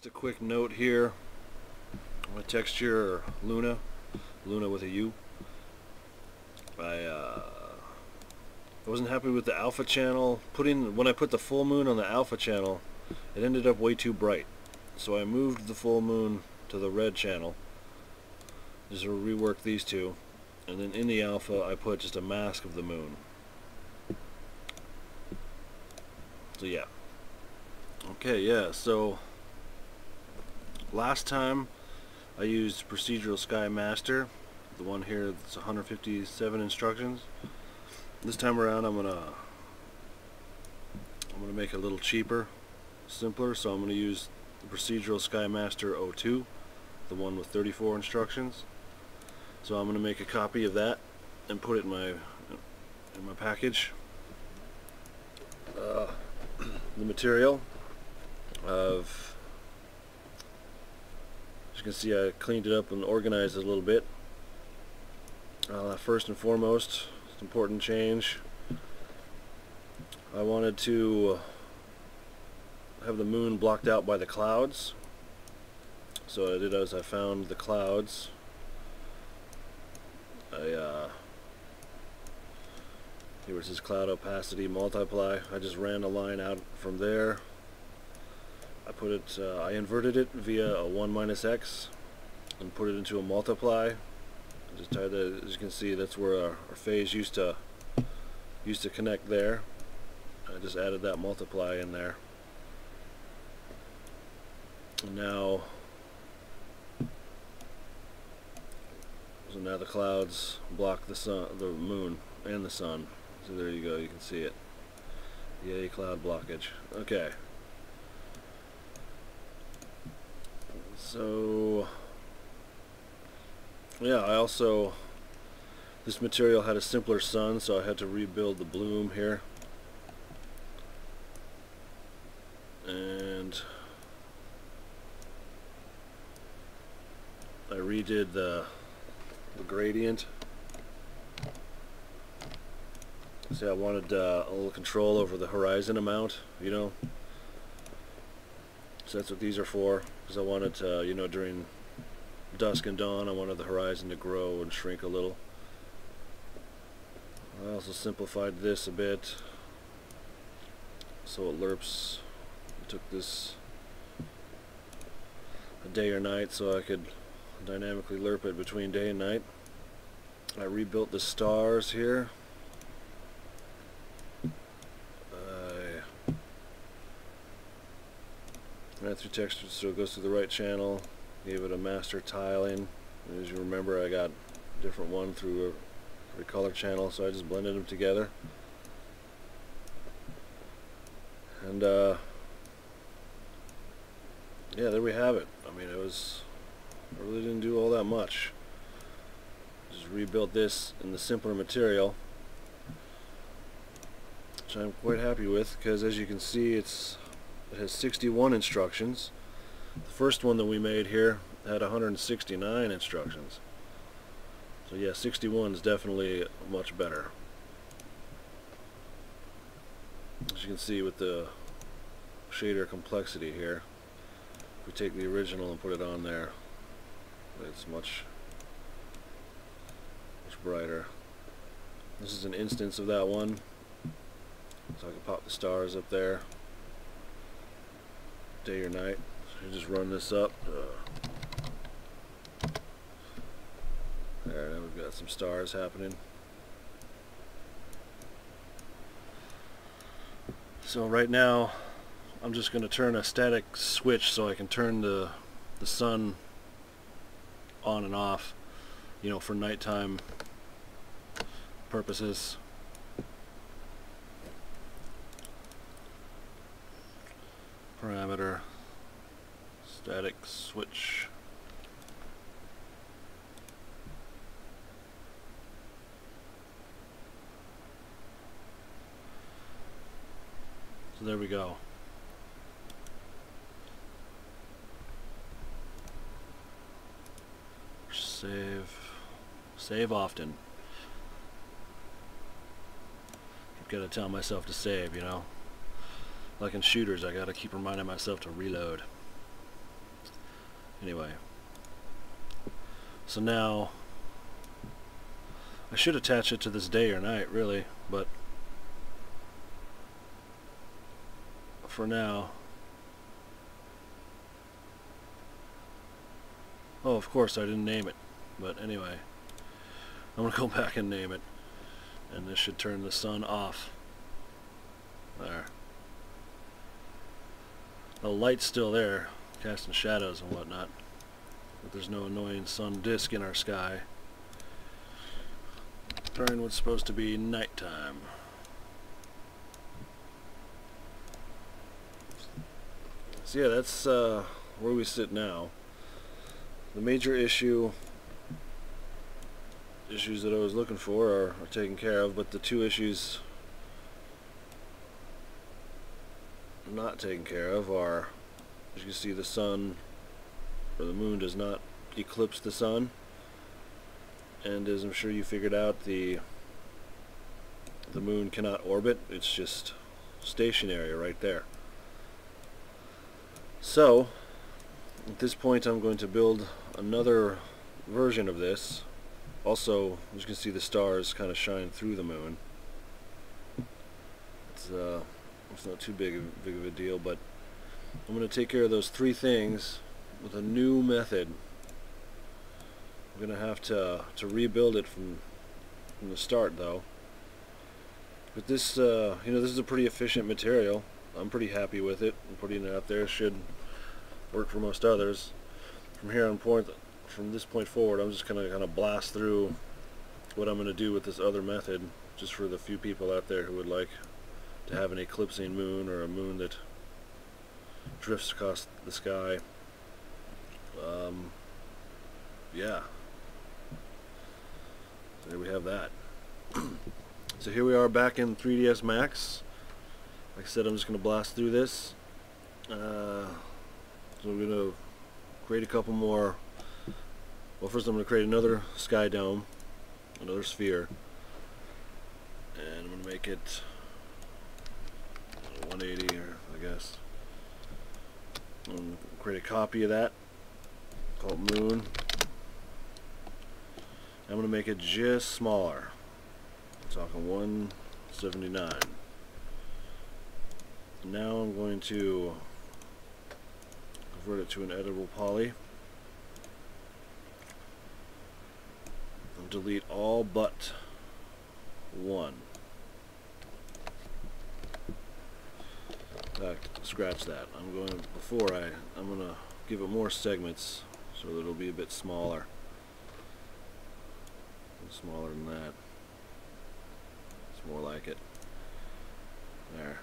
Just a quick note here. My texture Luna, Luna with a U. I uh, I wasn't happy with the alpha channel. Putting when I put the full moon on the alpha channel, it ended up way too bright. So I moved the full moon to the red channel. Just rework these two, and then in the alpha I put just a mask of the moon. So yeah. Okay, yeah. So last time I used Procedural Sky Master, the one here that's 157 instructions. This time around I'm gonna I'm gonna make it a little cheaper, simpler, so I'm gonna use the Procedural Sky Master 02, the one with 34 instructions. So I'm gonna make a copy of that and put it in my in my package. Uh, the material of you can see I cleaned it up and organized it a little bit. Uh, first and foremost, it's an important change. I wanted to have the moon blocked out by the clouds. So what I did is I found the clouds. I uh, here was this cloud opacity multiply. I just ran a line out from there I put it, uh, I inverted it via a 1 minus x and put it into a multiply. Just tied that, as you can see, that's where our, our phase used to used to connect there. I just added that multiply in there. And now, so now the clouds block the sun, the moon, and the sun. So there you go, you can see it. Yay, cloud blockage. Okay. So, yeah, I also, this material had a simpler sun, so I had to rebuild the bloom here. And I redid the, the gradient. See, I wanted uh, a little control over the horizon amount, you know. So that's what these are for because I wanted to, you know, during dusk and dawn, I wanted the horizon to grow and shrink a little. I also simplified this a bit so it lerps. I took this a day or night so I could dynamically lerp it between day and night. I rebuilt the stars here ran through texture so it goes to the right channel gave it a master tiling. As you remember I got a different one through a recolor channel so I just blended them together. And uh, yeah there we have it. I mean it was I really didn't do all that much. Just rebuilt this in the simpler material which I'm quite happy with because as you can see it's it has 61 instructions. The first one that we made here had 169 instructions. So yeah, 61 is definitely much better. As you can see with the shader complexity here, if we take the original and put it on there, it's much, much brighter. This is an instance of that one. So I can pop the stars up there day or night. So just run this up. Uh, now we've got some stars happening. So right now, I'm just going to turn a static switch so I can turn the the sun on and off, you know, for nighttime purposes. Parameter static switch. So there we go. Save save often. I've got to tell myself to save you know like in shooters, I gotta keep reminding myself to reload. Anyway. So now, I should attach it to this day or night, really, but for now, oh, of course I didn't name it, but anyway, I'm going to go back and name it, and this should turn the sun off. There. The light's still there, casting shadows and whatnot. But there's no annoying sun disk in our sky. During what's supposed to be nighttime. So yeah, that's uh, where we sit now. The major issue issues that I was looking for are, are taken care of, but the two issues not taken care of are, as you can see, the sun or the moon does not eclipse the sun, and as I'm sure you figured out, the the moon cannot orbit. It's just stationary right there. So, at this point, I'm going to build another version of this. Also, as you can see, the stars kind of shine through the moon. It's uh, it's not too big of, big of a deal, but I'm going to take care of those three things with a new method. I'm going to have to to rebuild it from from the start, though. But this, uh, you know, this is a pretty efficient material. I'm pretty happy with it. And putting it out there should work for most others. From here on point, from this point forward, I'm just going to kind of blast through what I'm going to do with this other method, just for the few people out there who would like to have an eclipsing moon or a moon that drifts across the sky. Um, yeah. So there we have that. so here we are back in 3ds Max. Like I said, I'm just going to blast through this. Uh, so we're going to create a couple more. Well, first I'm going to create another sky dome, another sphere. And I'm going to make it 180 or I guess. And create a copy of that called Moon. I'm going to make it just smaller. I'm talking 179. Now I'm going to convert it to an editable poly. Delete all but one. Scratch that. I'm going before I I'm gonna give it more segments so that it'll be a bit smaller. Smaller than that. It's more like it. There.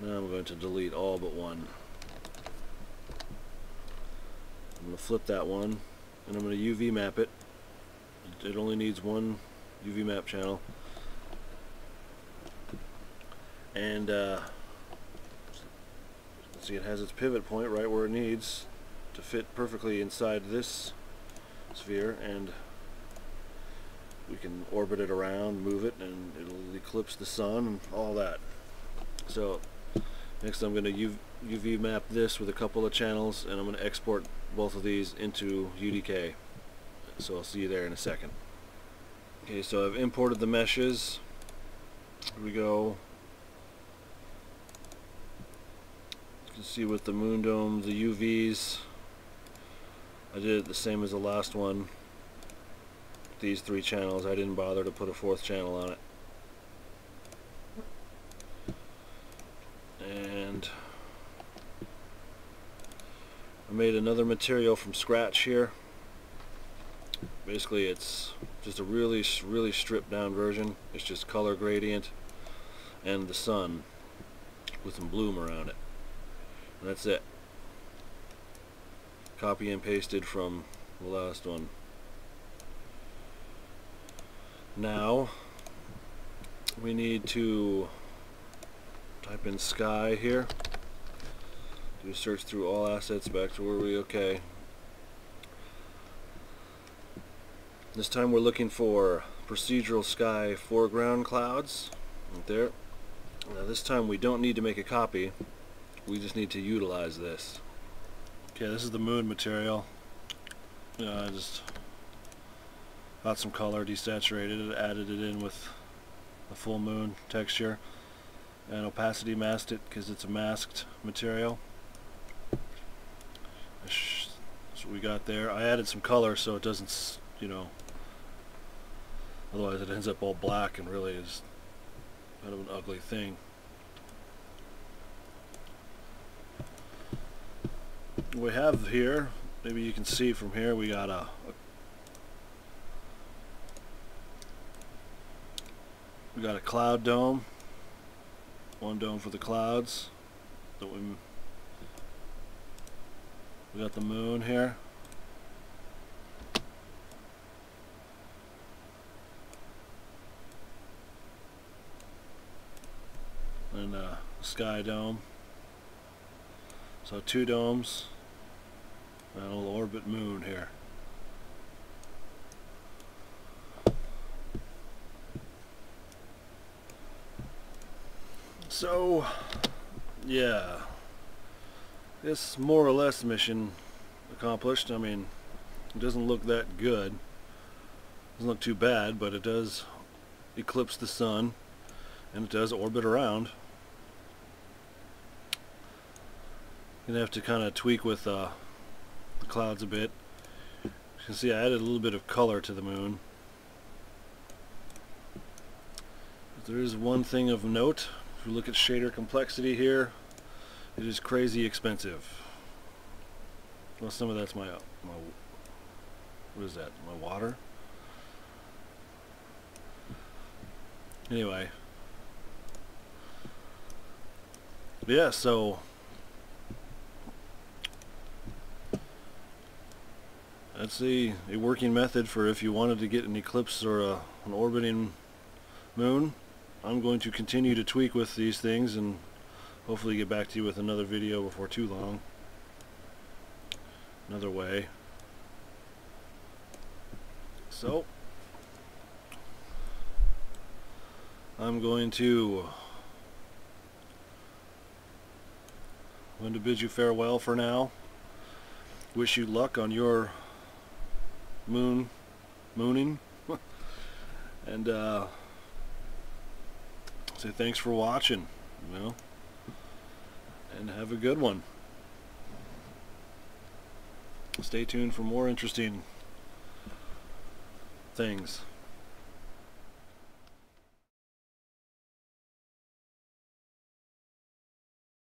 Now I'm going to delete all but one. I'm going to flip that one and I'm going to UV map it. It only needs one UV map channel and uh, see it has its pivot point right where it needs to fit perfectly inside this sphere and we can orbit it around move it and it'll eclipse the sun and all that. So next I'm going to UV map this with a couple of channels and I'm going to export both of these into UDK so I'll see you there in a second. Okay so I've imported the meshes. Here we go can see with the moon dome, the UVs, I did it the same as the last one. These three channels, I didn't bother to put a fourth channel on it. And I made another material from scratch here. Basically it's just a really, really stripped down version. It's just color gradient and the sun with some bloom around it. That's it. Copy and pasted from the last one. Now, we need to type in sky here. Do search through all assets back to where we okay. This time we're looking for procedural sky foreground clouds. Right there. Now this time we don't need to make a copy we just need to utilize this. Okay, this is the moon material. Uh, I just got some color, desaturated it, added it in with the full moon texture, and opacity masked it because it's a masked material. That's what we got there. I added some color so it doesn't, you know, otherwise it ends up all black and really is kind of an ugly thing. We have here, maybe you can see from here, we got a, we got a cloud dome, one dome for the clouds that we we got the moon here. And a sky dome. So two domes a little orbit moon here. So, yeah, this more or less mission accomplished. I mean, it doesn't look that good. It Doesn't look too bad, but it does eclipse the sun, and it does orbit around. Gonna have to kind of tweak with uh, the clouds a bit. You can see I added a little bit of color to the moon. But there is one thing of note. If you look at shader complexity here, it is crazy expensive. Well, some of that's my, my what is that, my water? Anyway. Yeah, so that's a, a working method for if you wanted to get an eclipse or a, an orbiting moon. I'm going to continue to tweak with these things and hopefully get back to you with another video before too long. Another way. So, I'm going to I'm going to bid you farewell for now. Wish you luck on your moon mooning and uh, say thanks for watching you know and have a good one. Stay tuned for more interesting things.